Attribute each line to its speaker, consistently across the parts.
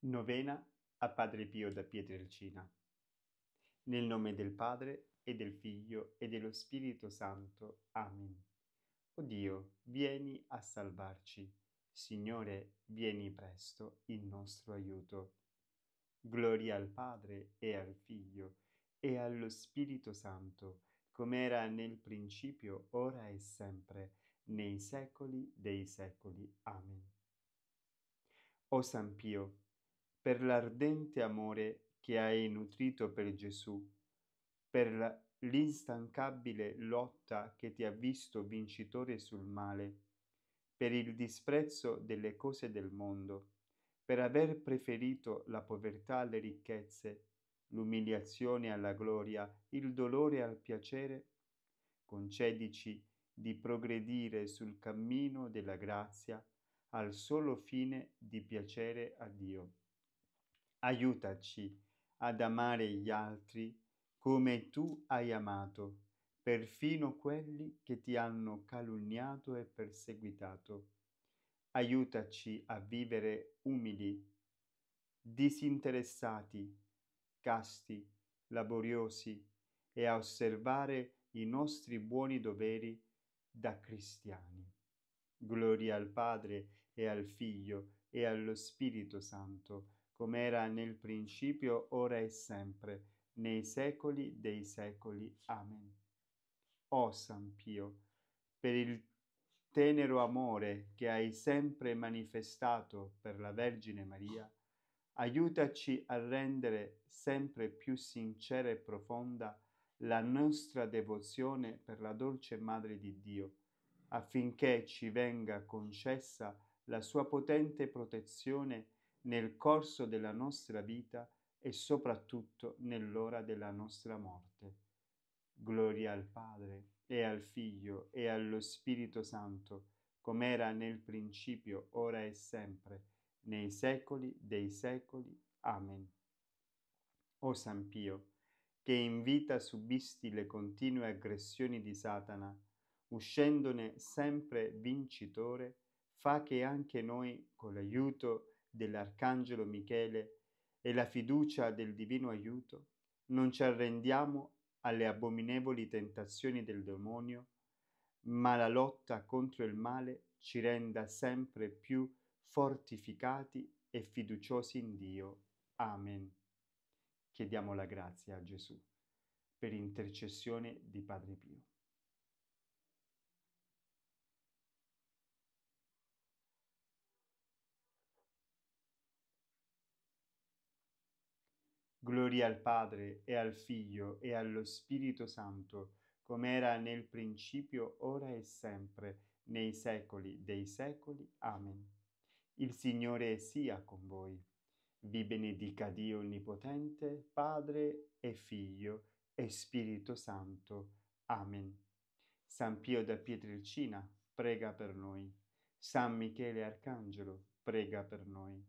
Speaker 1: Novena a Padre Pio da Pietrelcina. Nel nome del Padre e del Figlio e dello Spirito Santo. Amen. O Dio, vieni a salvarci. Signore, vieni presto in nostro aiuto. Gloria al Padre e al Figlio e allo Spirito Santo, come era nel principio, ora e sempre, nei secoli dei secoli. Amen. O San Pio, per l'ardente amore che hai nutrito per Gesù, per l'instancabile lotta che ti ha visto vincitore sul male, per il disprezzo delle cose del mondo, per aver preferito la povertà alle ricchezze, l'umiliazione alla gloria, il dolore al piacere, concedici di progredire sul cammino della grazia al solo fine di piacere a Dio aiutaci ad amare gli altri come tu hai amato, perfino quelli che ti hanno calunniato e perseguitato. Aiutaci a vivere umili, disinteressati, casti, laboriosi e a osservare i nostri buoni doveri da cristiani. Gloria al Padre e al Figlio e allo Spirito Santo come era nel principio, ora e sempre, nei secoli dei secoli. Amen. O San Pio, per il tenero amore che hai sempre manifestato per la Vergine Maria, aiutaci a rendere sempre più sincera e profonda la nostra devozione per la dolce Madre di Dio, affinché ci venga concessa la sua potente protezione nel corso della nostra vita e soprattutto nell'ora della nostra morte. Gloria al Padre e al Figlio e allo Spirito Santo, come era nel principio, ora e sempre, nei secoli dei secoli. Amen. O San Pio, che in vita subisti le continue aggressioni di Satana, uscendone sempre vincitore, fa che anche noi, con l'aiuto dell'Arcangelo Michele e la fiducia del divino aiuto, non ci arrendiamo alle abominevoli tentazioni del demonio, ma la lotta contro il male ci renda sempre più fortificati e fiduciosi in Dio. Amen. Chiediamo la grazia a Gesù per intercessione di Padre Pio. Gloria al Padre e al Figlio e allo Spirito Santo, come era nel principio, ora e sempre, nei secoli dei secoli. Amen. Il Signore sia con voi. Vi benedica Dio Onnipotente, Padre e Figlio e Spirito Santo. Amen. San Pio da Pietrelcina, prega per noi. San Michele Arcangelo, prega per noi.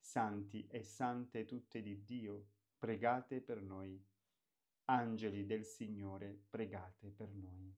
Speaker 1: Santi e sante tutte di Dio, pregate per noi. Angeli del Signore, pregate per noi.